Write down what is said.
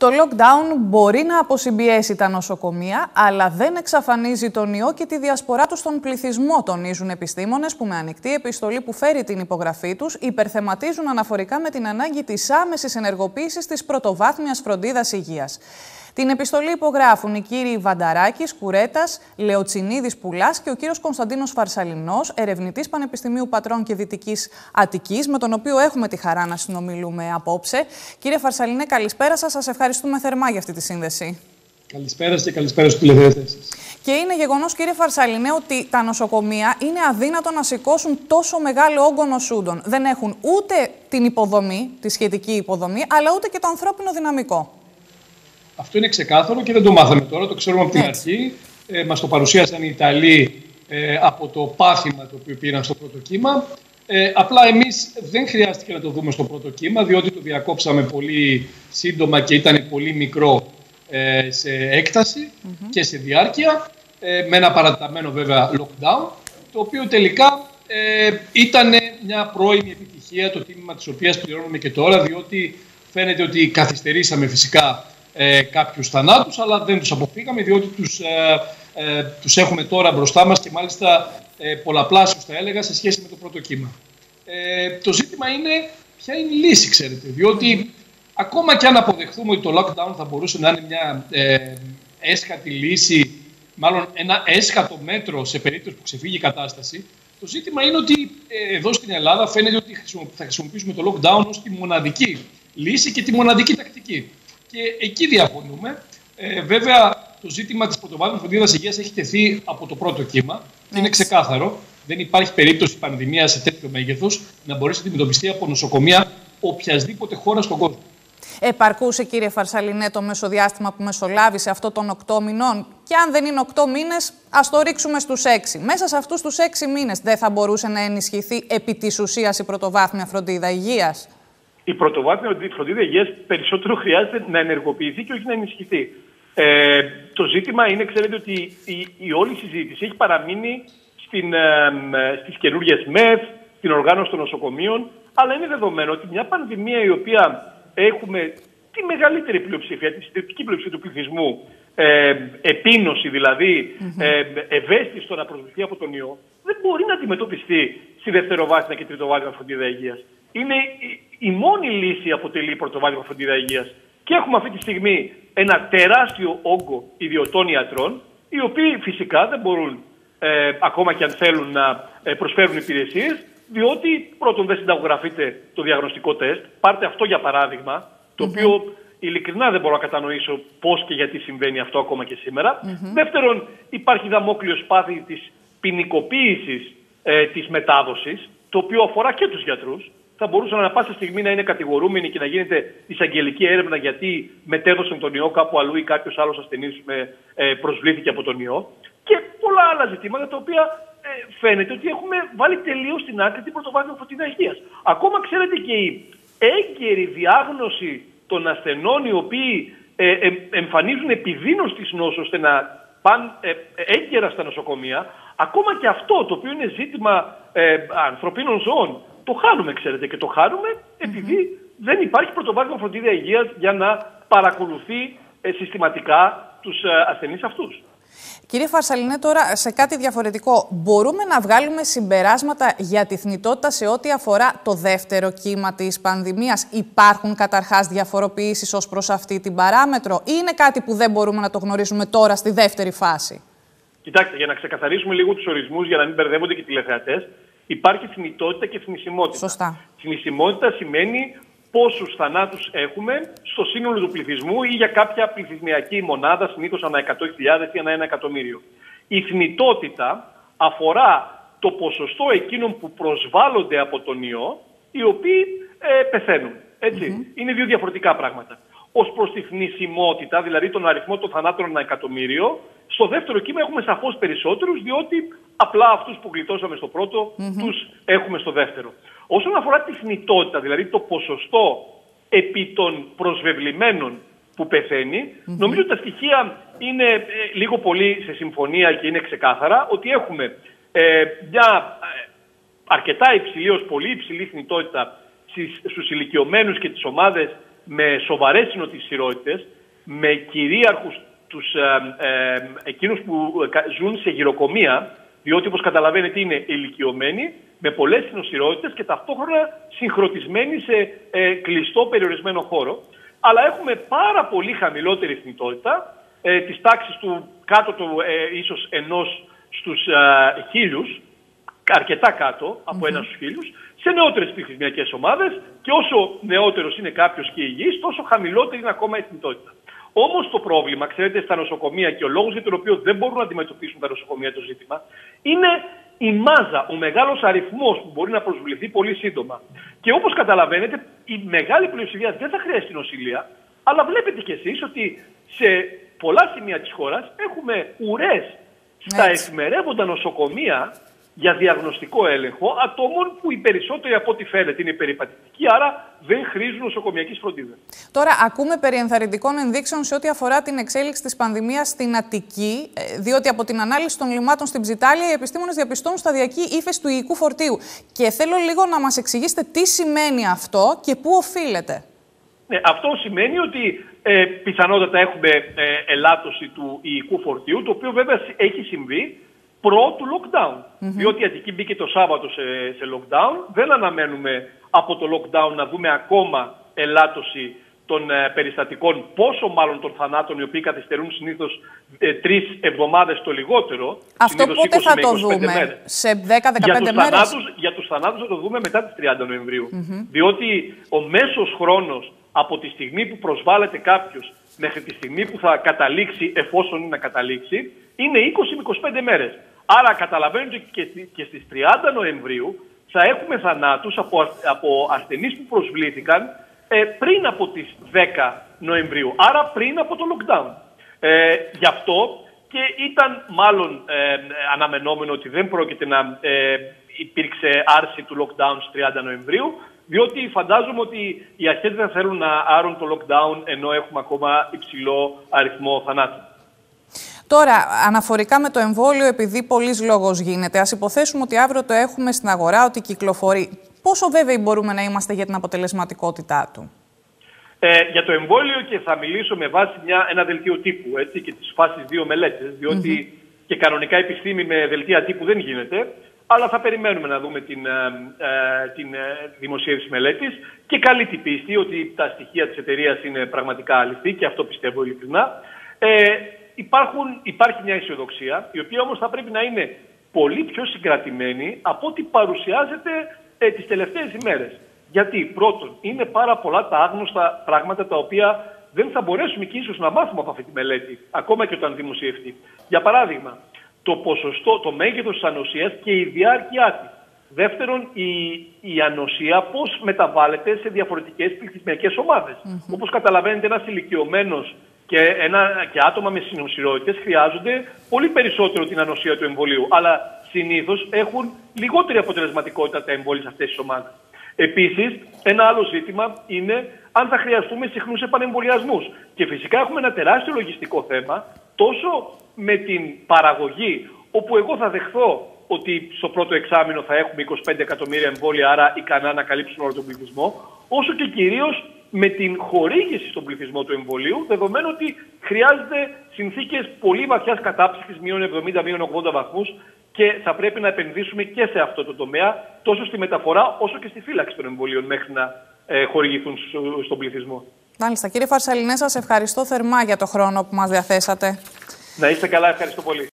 Το lockdown μπορεί να αποσυμπιέσει τα νοσοκομεία, αλλά δεν εξαφανίζει τον ιό και τη διασπορά του στον πληθυσμό, τονίζουν επιστήμονες που με ανοιχτή επιστολή που φέρει την υπογραφή τους υπερθεματίζουν αναφορικά με την ανάγκη της άμεσης ενεργοποίησης της πρωτοβάθμιας φροντίδας υγείας. Την επιστολή υπογράφουν οι κύριοι Βανταράκης, Κουρέτας, Λεοτσινίδη Πουλάς και ο κύριος Κωνσταντίνος Φαρσαλινός, ερευνητής Πανεπιστημίου Πατρών και Δυτικής Αττικής, με τον οποίο έχουμε τη χαρά να συνομιλούμε απόψε. Κύριε Φαρσαλινέ, καλησπέρα σας. Σας ευχαριστούμε θερμά για αυτή τη σύνδεση. Καλησπέρα και καλησπέρα στους τηλεθεατές Και είναι γεγονός, κύριε Φαρσαλινέ, ότι τα νοσοκομεία είναι αδύνατο να σηκώσουν τόσο μεγάλο όγκο νοσούντων. Δεν έχουν ούτε την υποδομή, τη σχετική υποδομή, αλλά ούτε και το ανθρώπινο δυναμικό. Αυτό είναι ξεκάθαρο και δεν το μάθαμε τώρα, το ξέρουμε από την αρχή. Ε, μας το παρουσίασαν οι Ιταλοί ε, από το πάθημα το οποίο πήραν στο πρώτο κύμα. Ε, απλά εμείς δεν χρειάστηκε να το δούμε στο πρώτο κύμα, διότι το διακόψαμε πολύ σύντομα και ήταν πολύ μικρό ε, σε έκταση και σε διάρκεια, ε, με ένα παραταμένο βέβαια lockdown, το οποίο τελικά ε, ήταν μια πρώιμη επιτυχία, το τίμημα της οποίας πληρώνουμε και τώρα, διότι φαίνεται ότι καθυστερήσαμε φυσικά ε, κάποιους θανάτους, αλλά δεν τους αποφύγαμε διότι τους, ε, ε, τους έχουμε τώρα μπροστά μας και μάλιστα ε, πολλαπλάσιους θα έλεγα σε σχέση με το πρώτο κύμα. Ε, το ζήτημα είναι ποια είναι η λύση, ξέρετε, διότι ακόμα και αν αποδεχθούμε ότι το lockdown θα μπορούσε να είναι μια ε, έσχατη λύση, μάλλον ένα έσχατο μέτρο σε περίπτωση που ξεφύγει η κατάσταση, το ζήτημα είναι ότι ε, εδώ στην Ελλάδα φαίνεται ότι θα χρησιμοποιήσουμε το lockdown ως τη μοναδική λύση και τη μοναδική τακτική και εκεί διαφωνούμε. Ε, βέβαια, το ζήτημα της πρωτοβάθμια φροντίδας υγείας έχει τεθεί από το πρώτο κύμα. Και είναι ξεκάθαρο. Δεν υπάρχει περίπτωση πανδημία σε τέτοιο μέγεθος να μπορέσει να αντιμετωπιστεί από νοσοκομεία οποιασδήποτε χώρα στον κόσμο. Επαρκούσε, κύριε Φαρσαλινέ, το μεσοδιάστημα που μεσολάβησε αυτό των 8 μηνών. Και αν δεν είναι 8 μήνες, ας το ρίξουμε στους 6. Μέσα σε αυτούς τους 6 μήνες δεν θα μπορούσε να ενισχυθεί επί της ουσίας η πρωτοβάθμια φροντίδα υγείας; Η πρωτοβάθμια φροντίδα υγείας περισσότερο χρειάζεται να ενεργοποιηθεί και όχι να ενισχυθεί. Ε, το ζήτημα είναι, ξέρετε, ότι η, η όλη συζήτηση έχει παραμείνει στην, ε, στις καινούργιες ΜΕΘ, στην οργάνωση των νοσοκομείων, αλλά είναι δεδομένο ότι μια πανδημία η οποία έχουμε τη μεγαλύτερη πλειοψηφία, τη συντριπτική πλειοψηφία του πληθυσμού, ε, επίνωση δηλαδή, ε, ευαίσθηση στο να προσβληθεί από τον ιό, δεν μπορεί να αντιμετωπιστεί στη δευτεροβάθμια και τριτοβάθμια φροντίδα υγείας. Είναι η μόνη λύση αποτελεί η πρωτοβάθμια φροντίδα υγείας. Και έχουμε αυτή τη στιγμή ένα τεράστιο όγκο ιδιωτών ιατρών, οι οποίοι φυσικά δεν μπορούν, ε, ακόμα και αν θέλουν να ε, προσφέρουν υπηρεσίες, διότι πρώτον δεν συνταγογραφείται το διαγνωστικό τεστ. Πάρτε αυτό για παράδειγμα, το οποίο ειλικρινά δεν μπορώ να κατανοήσω πώς και γιατί συμβαίνει αυτό ακόμα και σήμερα. Δεύτερον, υπάρχει δαμόκλειο πάθη της ποινικοποίησης ε, της μετάδοσης, το οποίο αφορά και τους γιατρούς θα μπορούσαν ανα πάσα στιγμή να είναι κατηγορούμενοι και να γίνεται εισαγγελική έρευνα γιατί μετέδωσαν τον ιό κάπου αλλού ή κάποιος άλλος ασθενής ε, προσβλήθηκε από τον ιό. Και πολλά άλλα ζητήματα τα οποία ε, φαίνεται ότι έχουμε βάλει τελείως στην άκρη την πρωτοβάθμια φωτεινά υγεία. Ακόμα ξέρετε και η έγκαιρη διάγνωση των ασθενών οι οποίοι ε, ε, εμφανίζουν επιδείνωση της νόσου ώστε να πάνε ε, έγκαιρα στα νοσοκομεία, ακόμα και αυτό το οποίο είναι ζήτημα ε, ανθρωπίνων ζώων, το χάνουμε, ξέρετε, και το χάνουμε δεν υπάρχει πρωτοβάθμια φροντίδα υγείας για να παρακολουθεί ε, συστηματικά τους ε, ασθενείς αυτούς. Κύριε Φαρσαλινέ, τώρα σε κάτι διαφορετικό. Μπορούμε να βγάλουμε συμπεράσματα για τη θνητότητα σε ό,τι αφορά το δεύτερο κύμα της πανδημίας; Υπάρχουν καταρχάς διαφοροποιήσεις ως προς αυτή την παράμετρο ή είναι κάτι που δεν μπορούμε να το γνωρίζουμε τώρα στη δεύτερη φάση; Κοιτάξτε, για να ξεκαθαρίσουμε λίγο τους ορισμούς για να μην μπερδεύονται και οι τηλεθεατές, υπάρχει θνητότητα και θνησιμότητα. Σωστά. Θνησιμότητα σημαίνει πόσους θανάτους έχουμε στο σύνολο του πληθυσμού ή για κάποια πληθυσμιακή μονάδα, συνήθως ανά 100.000 ή ανά ένα εκατομμύριο. Η θνητότητα αφορά το ποσοστό εκείνων που προσβάλλονται από τον ιό, οι οποίοι ε, πεθαίνουν. Είναι δύο διαφορετικά πράγματα. Ω προς τη θνησιμότητα, δηλαδή τον αριθμό των θανάτων ανά εκατομμύριο, στο δεύτερο κύμα έχουμε σαφώς περισσότερους, διότι απλά αυτούς που γλιτώσαμε στο πρώτο mm τους έχουμε στο δεύτερο. Όσον αφορά τη θνητότητα, δηλαδή το ποσοστό επί των προσβεβλημένων που πεθαίνει, νομίζω ότι τα στοιχεία είναι ε, λίγο πολύ σε συμφωνία και είναι ξεκάθαρα ότι έχουμε ε, μια ε, αρκετά υψηλή ως πολύ υψηλή θνητότητα στους ηλικιωμένους και τις ομάδες με σοβαρές συνοτησιρότητες, με κυρίαρχους τους, ε, ε, εκείνους που ζουν σε γυροκομεία, διότι όπως καταλαβαίνετε είναι ηλικιωμένοι, με πολλές συνοσυρότητες και ταυτόχρονα συγχρονισμένοι σε ε, κλειστό περιορισμένο χώρο. Αλλά έχουμε πάρα πολύ χαμηλότερη θνητότητα, ε, της τάξης του κάτω του ε, ίσως ενός στους ε, χίλιους, αρκετά κάτω από ένα στους χίλιους, σε νεότερες πληθυσμιακές ομάδες και όσο νεότερος είναι κάποιος και υγιής, τόσο χαμηλότερη είναι ακόμα η θνητότητα. Όμως το πρόβλημα, ξέρετε, στα νοσοκομεία και ο λόγος για τον οποίο δεν μπορούν να αντιμετωπίσουν τα νοσοκομεία το ζήτημα είναι η μάζα, ο μεγάλος αριθμός που μπορεί να προσβληθεί πολύ σύντομα. Και όπως καταλαβαίνετε, η μεγάλη πλειοψηφία δεν θα χρειαστεί νοσηλεία, αλλά βλέπετε κι εσείς ότι σε πολλά σημεία της χώρας έχουμε ουρές στα εφημερεύοντα νοσοκομεία για διαγνωστικό έλεγχο ατόμων που οι περισσότεροι από ό,τι φαίνεται είναι περιπατητικοί, άρα δεν χρήζουν νοσοκομιακής φροντίδας. Τώρα, ακούμε περί ενθαρρυντικών ενδείξεων σε ό,τι αφορά την εξέλιξη της πανδημίας στην Αττική, ε, διότι από την ανάλυση των λιμάτων στην Ψιτάλια οι επιστήμονες διαπιστώνουν σταδιακή ύφεση του υλικού φορτίου. Και θέλω λίγο να μας εξηγήσετε τι σημαίνει αυτό και πού οφείλεται. Ναι, αυτό σημαίνει ότι ε, πιθανότατα έχουμε ε, ελάττωση του υλικού φορτίου, το οποίο βέβαια έχει συμβεί προ του lockdown. Διότι η Αττική μπήκε το Σάββατο σε, σε lockdown. Δεν αναμένουμε από το lockdown να δούμε ακόμα ελάττωση των ε, περιστατικών, πόσο μάλλον των θανάτων, οι οποίοι καθυστερούν συνήθως ε, τρεις εβδομάδες το λιγότερο. Αυτό πότε θα το δούμε, μέρες. σε 10-15 μέρες; Για τους θανάτους θα το δούμε μετά τις 30 Νοεμβρίου. Διότι ο μέσος χρόνος από τη στιγμή που προσβάλλεται κάποιος μέχρι τη στιγμή που θα καταλήξει, εφόσον είναι να καταλήξει, είναι 20 25 μέρες. Άρα καταλαβαίνετε και, και στις 30 Νοεμβρίου θα έχουμε θανάτους από, από ασθενείς που προσβλήθηκαν ε, πριν από τις 10 Νοεμβρίου, άρα πριν από το lockdown. Ε, γι' αυτό και ήταν μάλλον ε, αναμενόμενο ότι δεν πρόκειται να ε, υπήρξε άρση του lockdown στις 30 Νοεμβρίου, διότι φαντάζομαι ότι οι αρχές δεν θέλουν να άρουν το lockdown ενώ έχουμε ακόμα υψηλό αριθμό θανάτων. Τώρα, αναφορικά με το εμβόλιο, επειδή πολλής λόγος γίνεται, ας υποθέσουμε ότι αύριο το έχουμε στην αγορά, ότι κυκλοφορεί. Πόσο βέβαιοι μπορούμε να είμαστε για την αποτελεσματικότητά του; Ε, για το εμβόλιο και θα μιλήσω με βάση μια, ένα δελτίο τύπου έτσι, και τις φάσεις δύο μελέτες, διότι και κανονικά επιστήμη με δελτία τύπου δεν γίνεται, αλλά θα περιμένουμε να δούμε την, ε, ε την ε, δημοσίευση μελέτης και καλή την πίστη ότι τα στοιχεία της εταιρείας είναι πραγματικά αληθή και αυτό πιστεύω ειλικρινά. Ε, υπάρχουν, υπάρχει μια αισιοδοξία, η οποία όμως θα πρέπει να είναι πολύ πιο συγκρατημένη από ό,τι παρουσιάζεται ε, τις τελευταίες ημέρες. Γιατί πρώτον, είναι πάρα πολλά τα άγνωστα πράγματα τα οποία δεν θα μπορέσουμε και ίσως να μάθουμε από αυτή τη μελέτη, ακόμα και όταν δημοσιευτεί. Για παράδειγμα, το ποσοστό, το μέγεθος της ανοσίας και η διάρκεια της. Δεύτερον, η, η ανοσία πώς μεταβάλλεται σε διαφορετικές πληθυσμιακές ομάδες. Mm-hmm. Όπως καταλαβαίνετε, ένας ηλικιωμένος και, ένα, και άτομα με συνοσυρότητες χρειάζονται πολύ περισσότερο την ανοσία του εμβολίου. Αλλά συνήθως έχουν λιγότερη αποτελεσματικότητα τα εμβόλια σε αυτές τις ομάδες. Επίσης, ένα άλλο ζήτημα είναι αν θα χρειαστούμε συχνούς επανεμβολιασμούς. Και φυσικά έχουμε ένα τεράστιο λογιστικό θέμα, τόσο με την παραγωγή, όπου εγώ θα δεχθώ ότι στο πρώτο εξάμεινο θα έχουμε 25 εκατομμύρια εμβόλια, άρα ικανά να καλύψουν όλο τον πληθυσμό, όσο και κυρίως με την χορήγηση στον πληθυσμό του εμβολίου, δεδομένου ότι χρειάζεται συνθήκες πολύ βαθιάς κατάψυξης, μείον 70, μείον 80 βαθμούς και θα πρέπει να επενδύσουμε και σε αυτό το τομέα, τόσο στη μεταφορά όσο και στη φύλαξη των εμβολίων μέχρι να ε, χορηγηθούν στον πληθυσμό. Μάλιστα. Κύριε Φαρσαλινέ, σας ευχαριστώ θερμά για το χρόνο που μας διαθέσατε. Να είστε καλά, ευχαριστώ πολύ.